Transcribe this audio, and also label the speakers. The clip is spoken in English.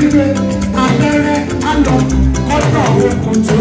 Speaker 1: tẹ̀lé o. Àdìrẹ